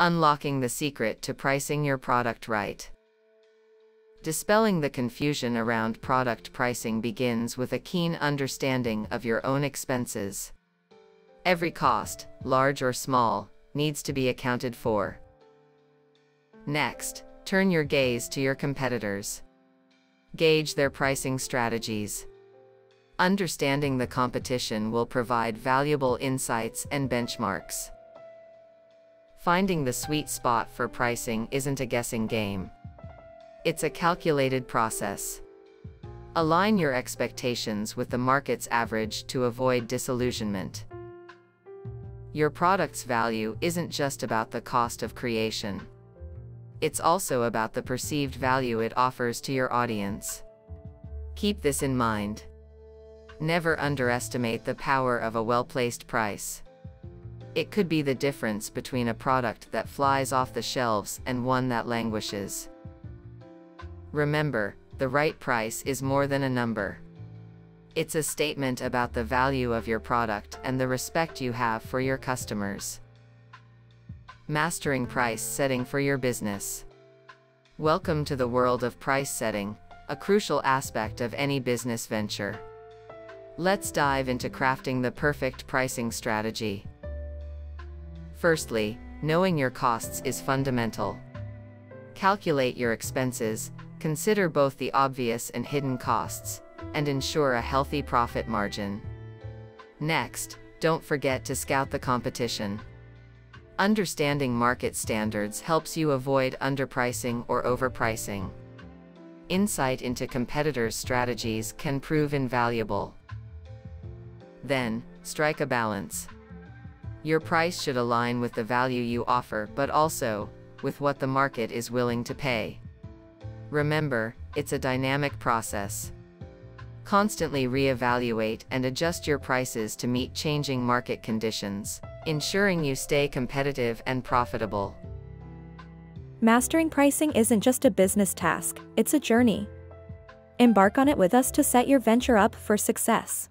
Unlocking the secret to pricing your product right. Dispelling the confusion around product pricing begins with a keen understanding of your own expenses. Every cost, large or small, needs to be accounted for. Next, turn your gaze to your competitors. Gauge their pricing strategies. Understanding the competition will provide valuable insights and benchmarks. Finding the sweet spot for pricing isn't a guessing game. It's a calculated process. Align your expectations with the market's average to avoid disillusionment. Your product's value isn't just about the cost of creation. It's also about the perceived value it offers to your audience. Keep this in mind. Never underestimate the power of a well-placed price. It could be the difference between a product that flies off the shelves and one that languishes. Remember, the right price is more than a number. It's a statement about the value of your product and the respect you have for your customers. Mastering price setting for your business. Welcome to the world of price setting, a crucial aspect of any business venture. Let's dive into crafting the perfect pricing strategy. Firstly, knowing your costs is fundamental. Calculate your expenses, consider both the obvious and hidden costs, and ensure a healthy profit margin. Next, don't forget to scout the competition. Understanding market standards helps you avoid underpricing or overpricing. Insight into competitors' strategies can prove invaluable. Then, strike a balance. Your price should align with the value you offer but also, with what the market is willing to pay. Remember, it's a dynamic process. Constantly reevaluate and adjust your prices to meet changing market conditions, ensuring you stay competitive and profitable. Mastering pricing isn't just a business task, it's a journey. Embark on it with us to set your venture up for success.